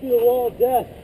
Be the wall of death.